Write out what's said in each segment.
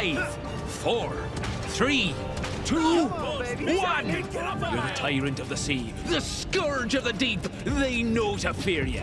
Five, four, three, two, one. You're the tyrant of the sea, the scourge of the deep. They know to fear you.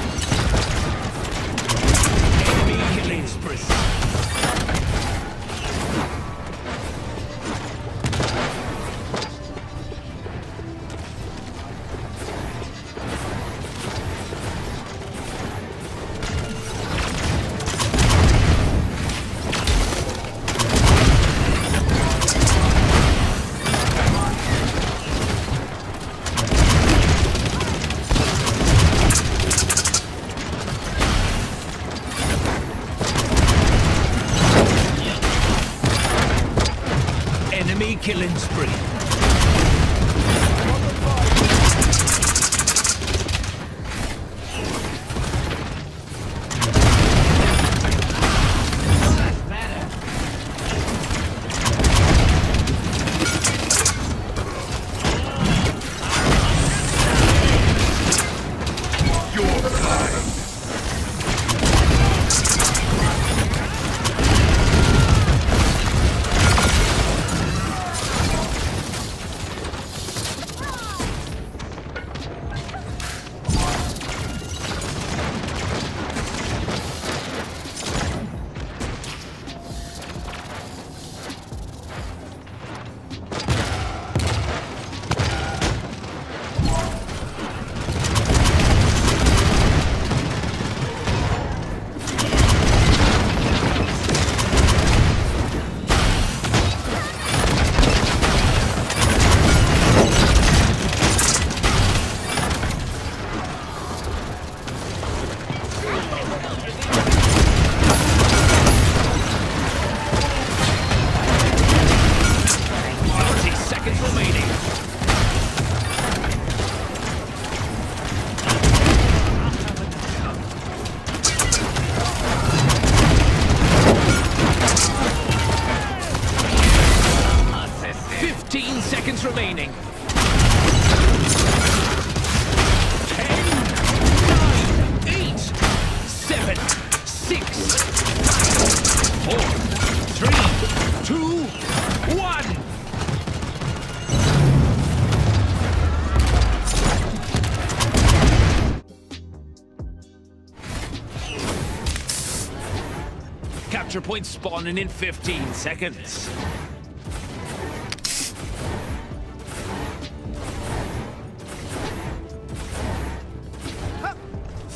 spree. Capture point spawning in 15 seconds.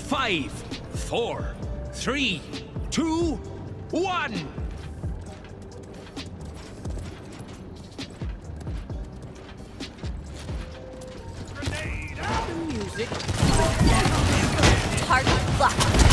Five, four, three, two, one. Target locked.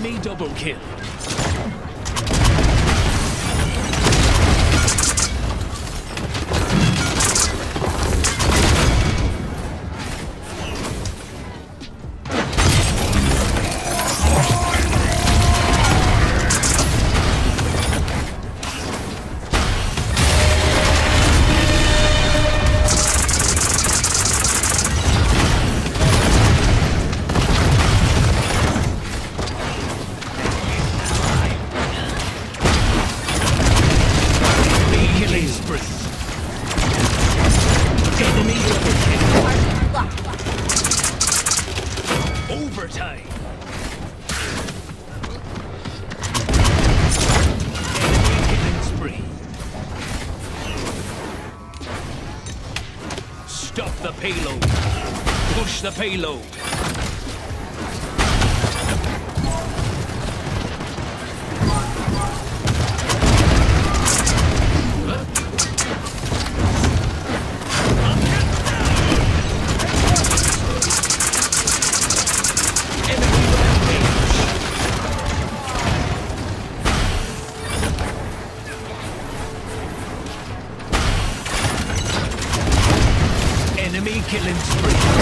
Enemy double kill. The payload. Push the payload. killing spree.